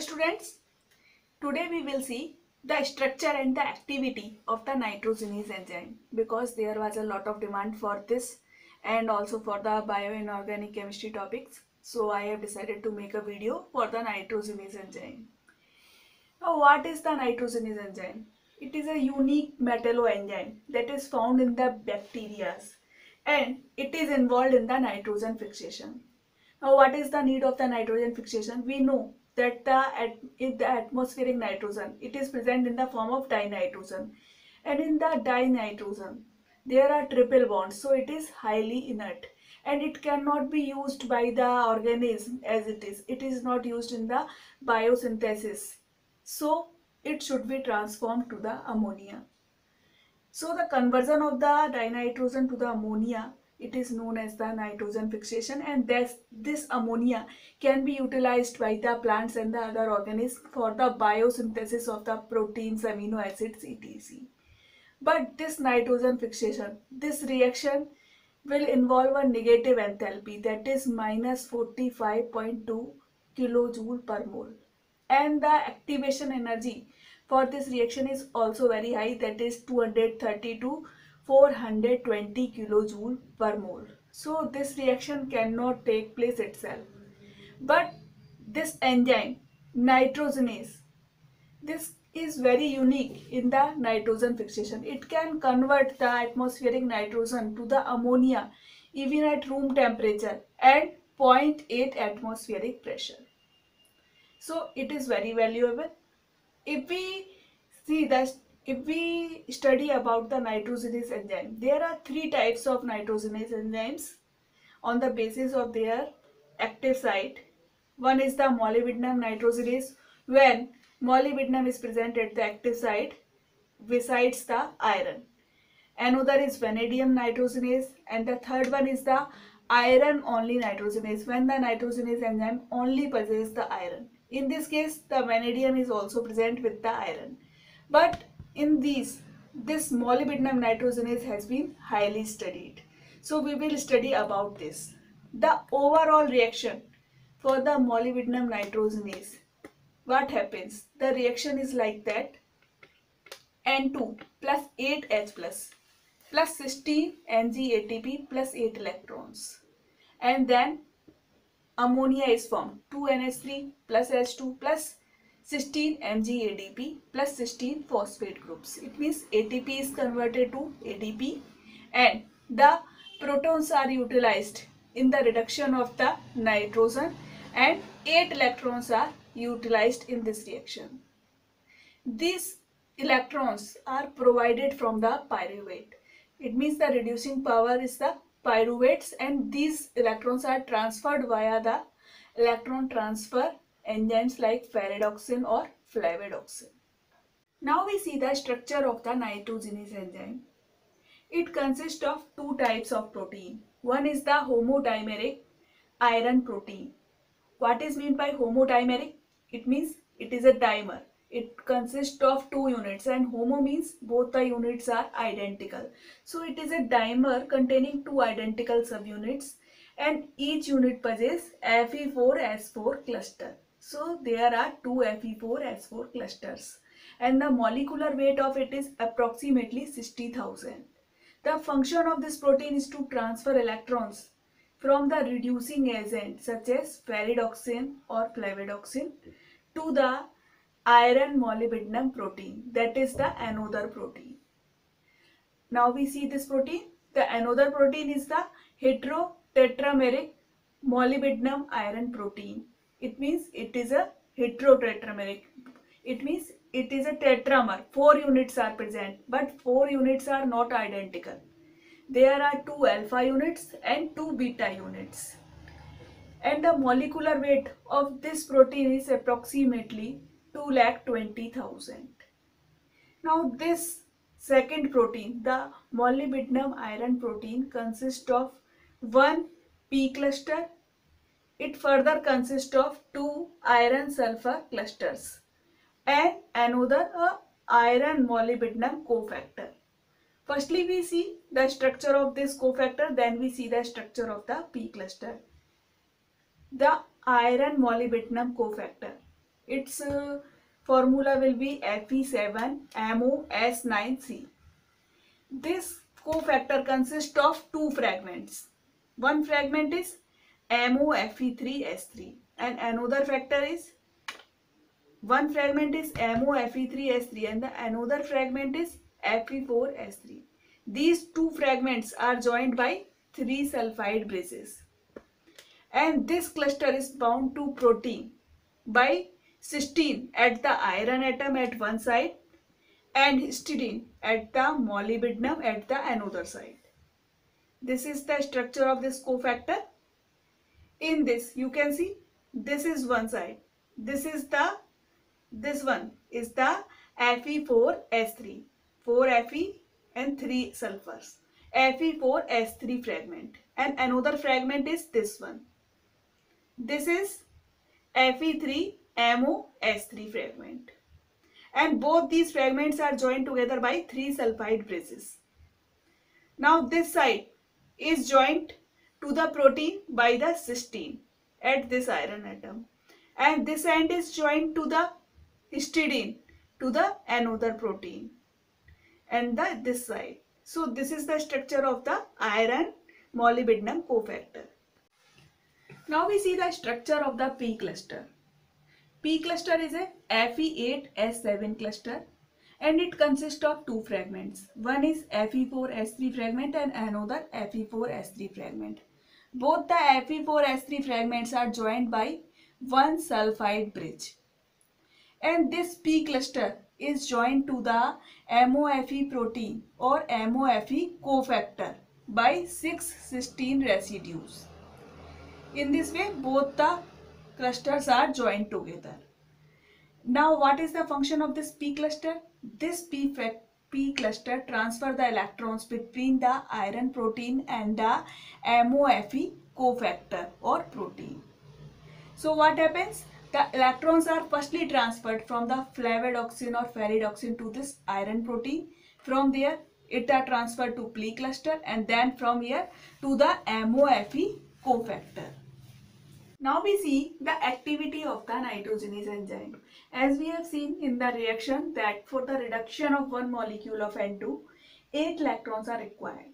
students, today we will see the structure and the activity of the nitrogenase enzyme because there was a lot of demand for this and also for the bio and organic chemistry topics. So I have decided to make a video for the nitrogenase enzyme. Now what is the nitrogenase enzyme? It is a unique metalloenzyme that is found in the bacteria and it is involved in the nitrogen fixation. Now what is the need of the nitrogen fixation? We know that the, in the atmospheric nitrogen, it is present in the form of dinitrogen. And in the dinitrogen, there are triple bonds, so it is highly inert. And it cannot be used by the organism as it is. It is not used in the biosynthesis. So it should be transformed to the ammonia. So the conversion of the dinitrogen to the ammonia it is known as the nitrogen fixation and this, this ammonia can be utilized by the plants and the other organisms for the biosynthesis of the proteins, amino acids, etc. But this nitrogen fixation, this reaction will involve a negative enthalpy that is minus 45.2 kilojoule per mole and the activation energy for this reaction is also very high that is 232 420 kilojoule per mole. So this reaction cannot take place itself. But this enzyme, nitrogenase, this is very unique in the nitrogen fixation. It can convert the atmospheric nitrogen to the ammonia even at room temperature and 0.8 atmospheric pressure. So it is very valuable. If we see the if we study about the nitrogenase enzyme, there are three types of nitrogenase enzymes on the basis of their active site. One is the molybdenum nitrogenase when molybdenum is present at the active site besides the iron. Another is vanadium nitrogenase and the third one is the iron only nitrogenase when the nitrogenase enzyme only possesses the iron. In this case the vanadium is also present with the iron. But in these, this molybdenum nitrogenase has been highly studied. So we will study about this. The overall reaction for the molybdenum nitrogenase. What happens? The reaction is like that. N2 plus 8H plus plus 16 Mg ATP plus 8 electrons. And then ammonia is formed 2NH3 plus H2 plus 16 mg MgADP plus 16 phosphate groups. It means ATP is converted to ADP and the protons are utilized in the reduction of the nitrogen and 8 electrons are utilized in this reaction. These electrons are provided from the pyruvate. It means the reducing power is the pyruvates and these electrons are transferred via the electron transfer enzymes like ferredoxin or flavodoxin. Now we see the structure of the nitrogenase enzyme. It consists of two types of protein. One is the homodimeric iron protein. What is meant by homodimeric? It means it is a dimer. It consists of two units and homo means both the units are identical. So it is a dimer containing two identical subunits and each unit possesses Fe4S4 cluster. So there are two Fe4S4 clusters and the molecular weight of it is approximately 60,000. The function of this protein is to transfer electrons from the reducing agent such as ferredoxin or flavodoxin to the iron molybdenum protein that is the another protein. Now we see this protein. The another protein is the heterotetrameric molybdenum iron protein it means it is a heterotetrameric. It means it is a tetramer. Four units are present, but four units are not identical. There are two alpha units and two beta units. And the molecular weight of this protein is approximately 2,20,000. Now this second protein, the molybdenum iron protein consists of one P cluster it further consists of two iron sulfur clusters and another a iron molybdenum cofactor. Firstly, we see the structure of this cofactor, then we see the structure of the P cluster. The iron molybdenum cofactor. its uh, formula will be Fe7MOS9C. This cofactor consists of two fragments. One fragment is MoFe3S3 and another factor is one fragment is MoFe3S3 and the another fragment is Fe4S3. These two fragments are joined by three sulfide bridges and this cluster is bound to protein by cysteine at the iron atom at one side and histidine at the molybdenum at the another side. This is the structure of this cofactor. In this you can see this is one side. This is the this one is the Fe4S3. 4 Fe and 3 sulfurs. Fe4S3 fragment and another fragment is this one. This is Fe3MoS3 fragment and both these fragments are joined together by 3 sulfide bridges. Now this side is joined to the protein by the cysteine at this iron atom and this end is joined to the histidine to the another protein and the this side. So this is the structure of the iron molybdenum cofactor. Now we see the structure of the P cluster. P cluster is a Fe8S7 cluster and it consists of two fragments. One is Fe4S3 fragment and another Fe4S3 fragment. Both the Fe4S3 fragments are joined by one sulfide bridge. And this P cluster is joined to the MOFE protein or MOFE cofactor by 6 cysteine residues. In this way, both the clusters are joined together. Now, what is the function of this P cluster? This P, P cluster transfer the electrons between the iron protein and the MOFE cofactor or protein. So, what happens? The electrons are firstly transferred from the flavodoxin or ferredoxin to this iron protein. From there, it are transferred to P cluster and then from here to the MOFE cofactor. Now we see the activity of the nitrogenase enzyme. As we have seen in the reaction that for the reduction of one molecule of N2, 8 electrons are required.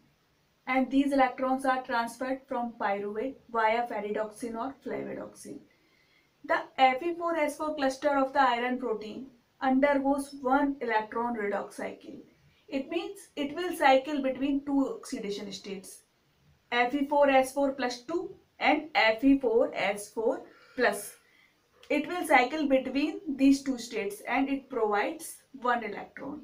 And these electrons are transferred from pyruvate via ferredoxin or flavodoxin. The Fe4S4 cluster of the iron protein undergoes one electron redox cycle. It means it will cycle between two oxidation states Fe4S4 plus 2 and Fe4S4 plus. It will cycle between these two states and it provides one electron.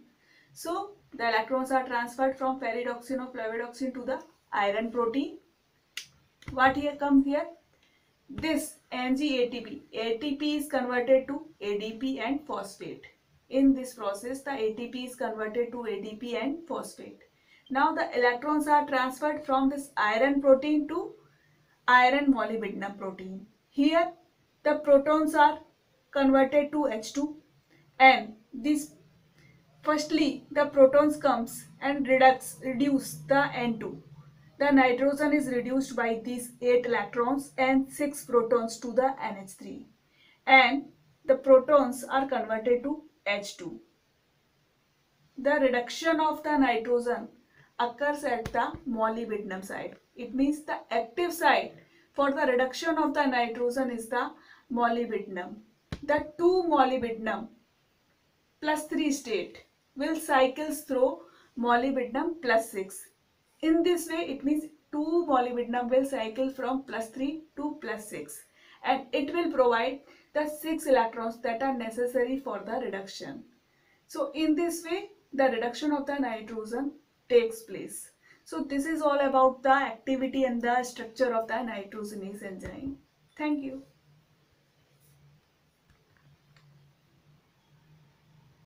So the electrons are transferred from ferredoxin or flavodoxin to the iron protein. What here comes here? This Mg-ATP, ATP is converted to ADP and phosphate. In this process, the ATP is converted to ADP and phosphate. Now the electrons are transferred from this iron protein to iron molybdenum protein. Here the protons are converted to H2 and this firstly the protons comes and reduce, reduce the N2 the nitrogen is reduced by these 8 electrons and 6 protons to the NH3 and the protons are converted to H2. The reduction of the nitrogen occurs at the molybdenum side. It means the active site for the reduction of the nitrogen is the molybdenum. The 2 molybdenum plus 3 state will cycles through molybdenum plus 6 in this way, it means 2 molybdenum will cycle from plus 3 to plus 6 and it will provide the 6 electrons that are necessary for the reduction. So in this way, the reduction of the nitrogen takes place. So this is all about the activity and the structure of the nitrogenase enzyme. Thank you.